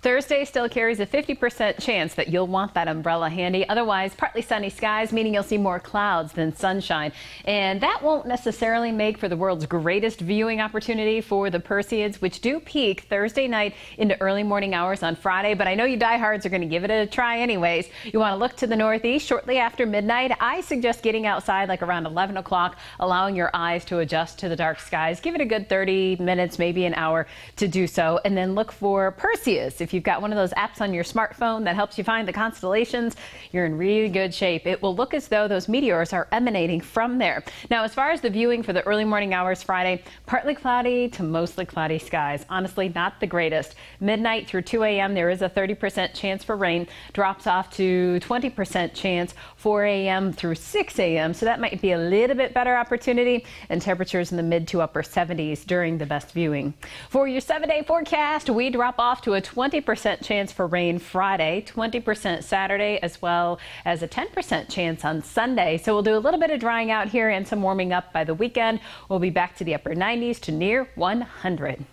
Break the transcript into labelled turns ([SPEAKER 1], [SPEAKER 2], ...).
[SPEAKER 1] Thursday still carries a 50% chance that you'll want that umbrella handy. Otherwise, partly sunny skies, meaning you'll see more clouds than sunshine. And that won't necessarily make for the world's greatest viewing opportunity for the Perseids, which do peak Thursday night into early morning hours on Friday. But I know you diehards are going to give it a try anyways. You want to look to the northeast shortly after midnight. I suggest getting outside like around 11 o'clock, allowing your eyes to adjust to the dark skies. Give it a good 30 minutes, maybe an hour to do so. And then look for Perseus if you've got one of those apps on your smartphone that helps you find the constellations, you're in really good shape. It will look as though those meteors are emanating from there. Now, as far as the viewing for the early morning hours Friday, partly cloudy to mostly cloudy skies. Honestly, not the greatest. Midnight through 2 a.m., there is a 30% chance for rain. Drops off to 20% chance 4 a.m. through 6 a.m. So that might be a little bit better opportunity and temperatures in the mid to upper 70s during the best viewing. For your seven day forecast, we drop off to a 20 20% chance for rain Friday, 20% Saturday, as well as a 10% chance on Sunday. So we'll do a little bit of drying out here and some warming up by the weekend. We'll be back to the upper 90s to near 100.